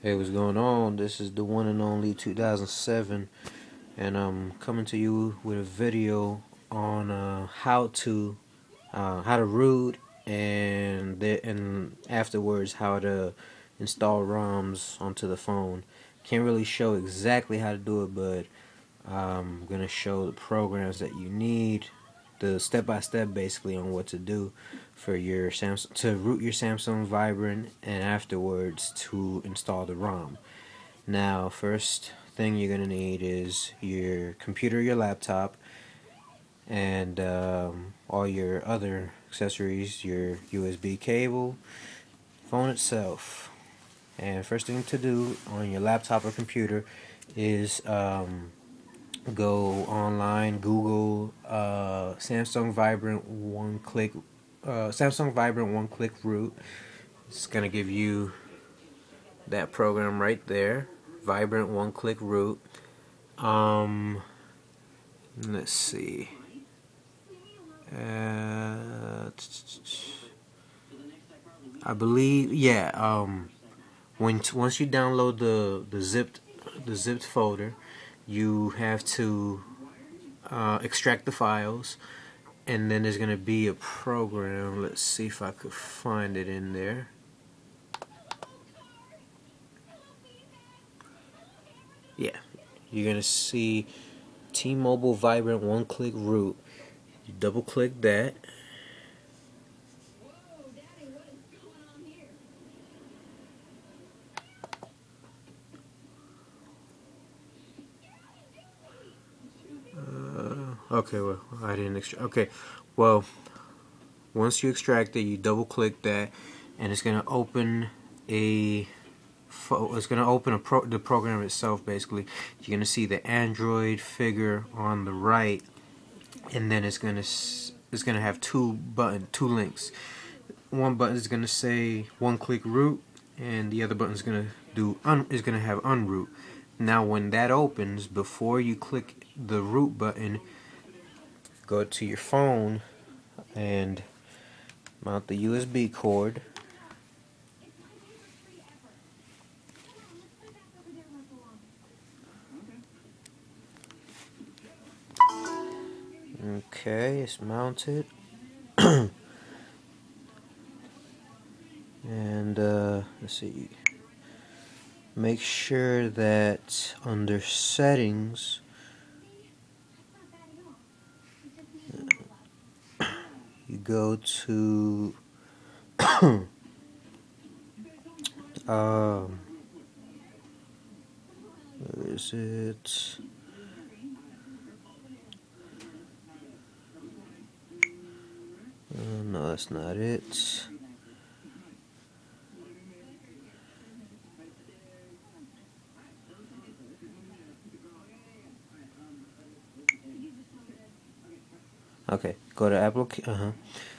Hey, what's going on? This is the one and only 2007, and I'm coming to you with a video on uh, how to uh, how to root and the, and afterwards how to install ROMs onto the phone. Can't really show exactly how to do it, but I'm gonna show the programs that you need, the step by step basically on what to do for your Samsung to root your Samsung Vibrant and afterwards to install the ROM. Now, first thing you're gonna need is your computer, your laptop, and um, all your other accessories, your USB cable, phone itself. And first thing to do on your laptop or computer is um, go online, Google uh, Samsung Vibrant one click uh, Samsung Vibrant one click root. It's gonna give you that program right there, Vibrant one click root. Um, let's see. Uh, I believe, yeah. Um, when once you download the the zipped the zipped folder, you have to uh, extract the files and then there's going to be a program. Let's see if I could find it in there. Yeah you're going to see T-Mobile Vibrant one-click root. You double click that Okay, well, I didn't extract. Okay, well, once you extract it, you double click that, and it's gonna open a. It's gonna open a pro, the program itself. Basically, you're gonna see the Android figure on the right, and then it's gonna it's gonna have two button, two links. One button is gonna say one-click root, and the other button is gonna do un, is gonna have unroot. Now, when that opens, before you click the root button go to your phone and mount the USB cord. Okay it's mounted. And uh, let's see. Make sure that under settings you go to um, where is it? Uh, no, that's not it. Okay, go to applic uh -huh.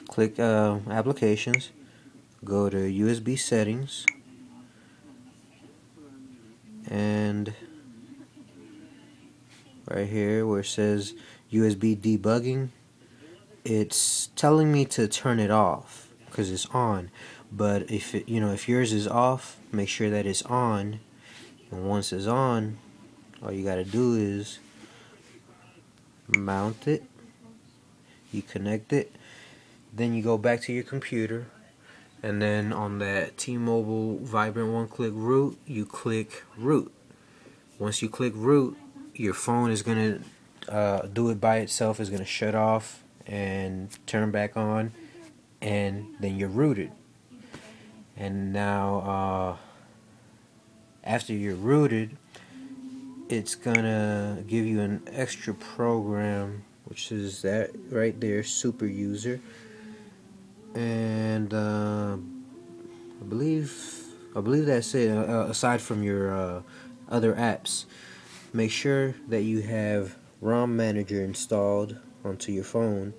click uh, applications, go to USB settings, and right here where it says USB debugging, it's telling me to turn it off because it's on. But if it, you know if yours is off, make sure that it's on. And once it's on, all you gotta do is mount it you connect it. Then you go back to your computer and then on that T-Mobile Vibrant one click root you click root. Once you click root your phone is gonna uh, do it by itself is gonna shut off and turn back on and then you're rooted. And now uh, after you're rooted it's gonna give you an extra program which is that right there, super user. And uh, I believe I believe that's it. Uh, uh, aside from your uh, other apps, make sure that you have ROM Manager installed onto your phone,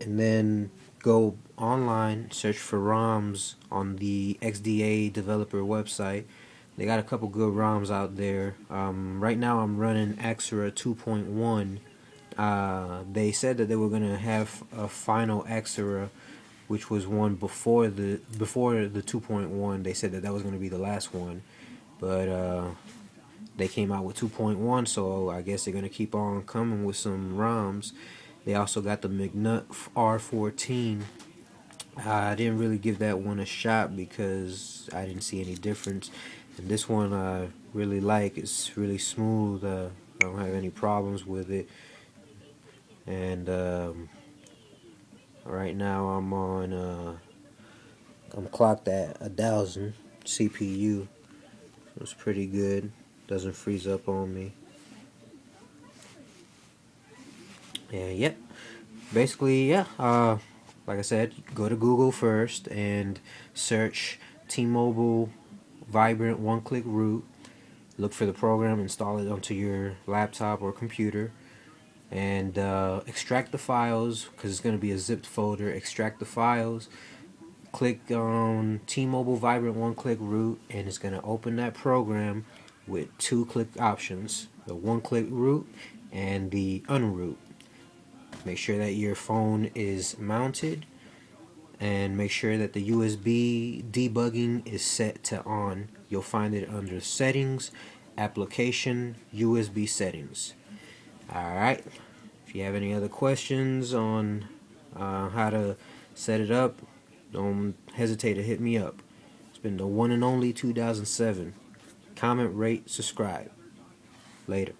and then go online, search for ROMs on the XDA developer website. They got a couple good ROMs out there. Um, right now, I'm running Axura 2.1 uh, they said that they were going to have a final Axura, which was one before the before the 2.1. They said that that was going to be the last one, but uh, they came out with 2.1, so I guess they're gonna keep on coming with some ROMs. They also got the Macnut R14. I didn't really give that one a shot because I didn't see any difference. And this one I really like. It's really smooth. Uh, I don't have any problems with it. And um, right now I'm on. Uh, I'm clocked at a thousand CPU. It's pretty good. Doesn't freeze up on me. And yep. Basically, yeah. Uh, like I said, go to Google first and search T-Mobile Vibrant one-click root. Look for the program, install it onto your laptop or computer, and uh, extract the files because it's going to be a zipped folder. Extract the files. Click on T-Mobile Vibrant one-click root, and it's going to open that program with two click options: the one-click root and the unroot. Make sure that your phone is mounted and make sure that the USB debugging is set to on. You'll find it under settings, application, USB settings. Alright, if you have any other questions on uh, how to set it up, don't hesitate to hit me up. It's been the one and only 2007. Comment, rate, subscribe. Later.